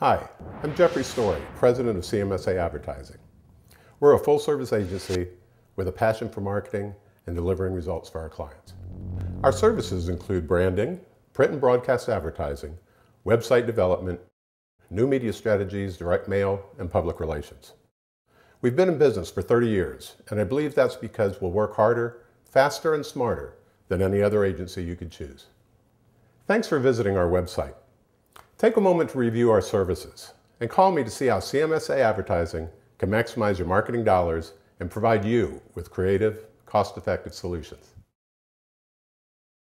Hi, I'm Jeffrey Story, President of CMSA Advertising. We're a full service agency with a passion for marketing and delivering results for our clients. Our services include branding, print and broadcast advertising, website development, new media strategies, direct mail, and public relations. We've been in business for 30 years, and I believe that's because we'll work harder, faster, and smarter than any other agency you could choose. Thanks for visiting our website. Take a moment to review our services and call me to see how CMSA Advertising can maximize your marketing dollars and provide you with creative, cost-effective solutions.